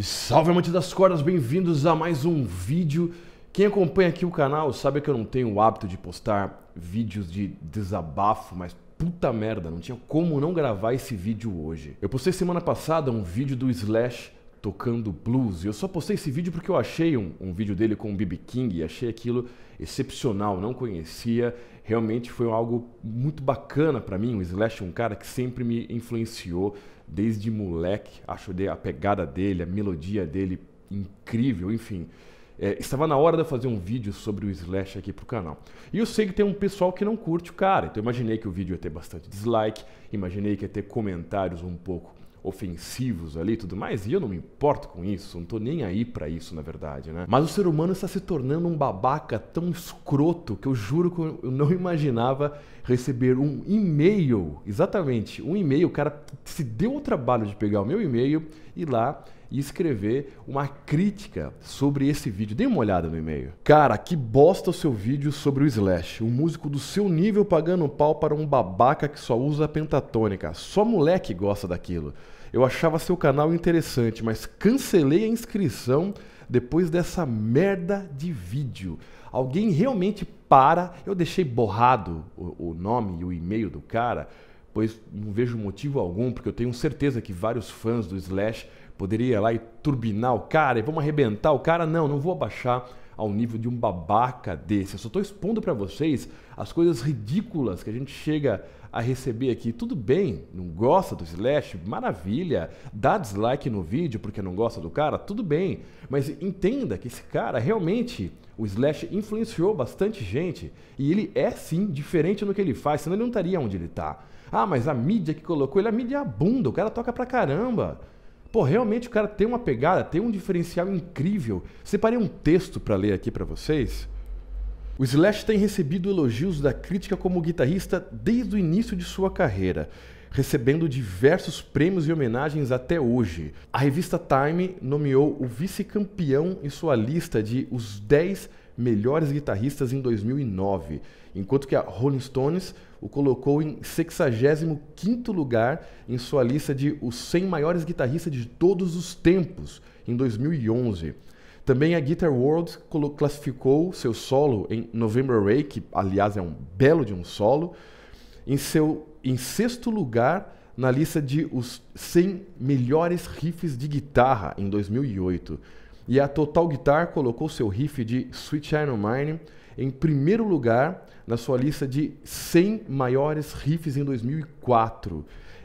Salve amantes das cordas, bem-vindos a mais um vídeo. Quem acompanha aqui o canal sabe que eu não tenho o hábito de postar vídeos de desabafo, mas puta merda, não tinha como não gravar esse vídeo hoje. Eu postei semana passada um vídeo do Slash tocando blues. Eu só postei esse vídeo porque eu achei um, um vídeo dele com o B.B. King e achei aquilo excepcional, não conhecia. Realmente foi algo muito bacana para mim. O Slash é um cara que sempre me influenciou desde moleque. Acho a pegada dele, a melodia dele incrível, enfim. É, estava na hora de fazer um vídeo sobre o Slash aqui pro canal. E eu sei que tem um pessoal que não curte o cara, então imaginei que o vídeo ia ter bastante dislike, imaginei que ia ter comentários um pouco ofensivos ali e tudo mais, e eu não me importo com isso, não tô nem aí para isso, na verdade, né? Mas o ser humano está se tornando um babaca tão escroto que eu juro que eu não imaginava receber um e-mail, exatamente, um e-mail, o cara se deu o trabalho de pegar o meu e-mail e lá e escrever uma crítica sobre esse vídeo. Dê uma olhada no e-mail. Cara, que bosta o seu vídeo sobre o Slash. Um músico do seu nível pagando pau para um babaca que só usa pentatônica. Só moleque gosta daquilo. Eu achava seu canal interessante, mas cancelei a inscrição depois dessa merda de vídeo. Alguém realmente para. Eu deixei borrado o, o nome e o e-mail do cara, pois não vejo motivo algum, porque eu tenho certeza que vários fãs do Slash Poderia ir lá e turbinar o cara e vamos arrebentar o cara. Não, não vou abaixar ao nível de um babaca desse. Eu só estou expondo para vocês as coisas ridículas que a gente chega a receber aqui. Tudo bem, não gosta do Slash? Maravilha. Dá dislike no vídeo porque não gosta do cara? Tudo bem. Mas entenda que esse cara realmente, o Slash influenciou bastante gente. E ele é sim diferente no que ele faz, senão ele não estaria onde ele está. Ah, mas a mídia que colocou ele, a mídia é a bunda, o cara toca pra caramba. Pô, realmente o cara tem uma pegada, tem um diferencial incrível. Separei um texto para ler aqui para vocês. O Slash tem recebido elogios da crítica como guitarrista desde o início de sua carreira, recebendo diversos prêmios e homenagens até hoje. A revista Time nomeou o vice-campeão em sua lista de os 10 melhores guitarristas em 2009, enquanto que a Rolling Stones o colocou em 65º lugar em sua lista de os 100 maiores guitarristas de todos os tempos, em 2011. Também a Guitar World classificou seu solo em November Ray, que aliás é um belo de um solo, em seu em sexto lugar na lista de os 100 melhores riffs de guitarra em 2008. E a Total Guitar colocou seu riff de Sweet China Mine em primeiro lugar na sua lista de 100 maiores riffs em 2004.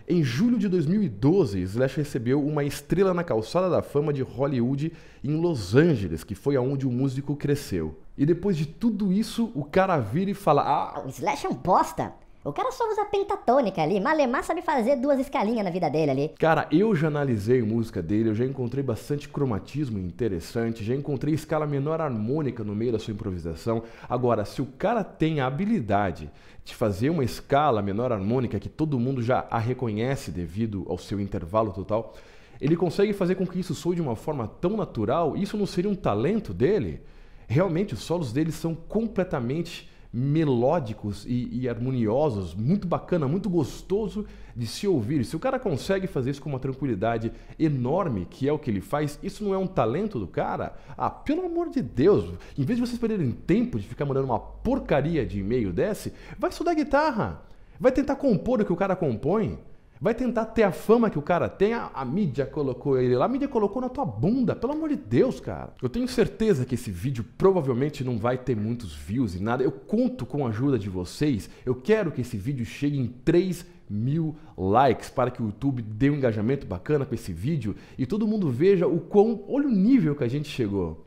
Em julho de 2012, Slash recebeu uma estrela na calçada da fama de Hollywood em Los Angeles, que foi aonde o músico cresceu. E depois de tudo isso, o cara vira e fala: Ah, o Slash é um bosta. O cara só usa pentatônica ali. Malemar sabe fazer duas escalinhas na vida dele ali. Cara, eu já analisei música dele, eu já encontrei bastante cromatismo interessante, já encontrei escala menor harmônica no meio da sua improvisação. Agora, se o cara tem a habilidade de fazer uma escala menor harmônica que todo mundo já a reconhece devido ao seu intervalo total, ele consegue fazer com que isso soe de uma forma tão natural. Isso não seria um talento dele? Realmente, os solos dele são completamente melódicos e, e, harmoniosos, muito bacana, muito gostoso de se ouvir. Se o cara consegue fazer isso com uma tranquilidade enorme, que é o que ele faz, isso não é um talento do cara? Ah, pelo amor de Deus, em vez de vocês perderem tempo de ficar mandando uma porcaria de e-mail desse, vai estudar guitarra, vai tentar compor o que o cara compõe. Vai tentar ter a fama que o cara tem, a, a, mídia colocou ele lá, a mídia colocou na tua bunda, pelo amor de Deus, cara. Eu tenho certeza que esse vídeo provavelmente não vai ter muitos views e nada. Eu conto com a ajuda de vocês. Eu quero que esse vídeo chegue em 3 mil likes para que o YouTube dê um engajamento bacana com esse vídeo e todo mundo veja o quão. Olha o nível que a gente chegou.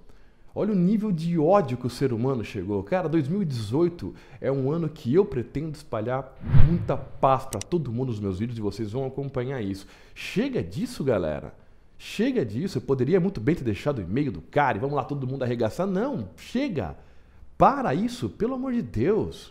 Olha o nível de ódio que o ser humano chegou. Cara, 2018 é um ano que eu pretendo espalhar muita paz para todo mundo nos meus vídeos e vocês vão acompanhar isso. Chega disso, galera. Chega disso. Eu poderia muito bem ter deixado o e-mail do cara e vamos lá todo mundo arregaçar. Não, chega. Para isso, pelo amor de Deus.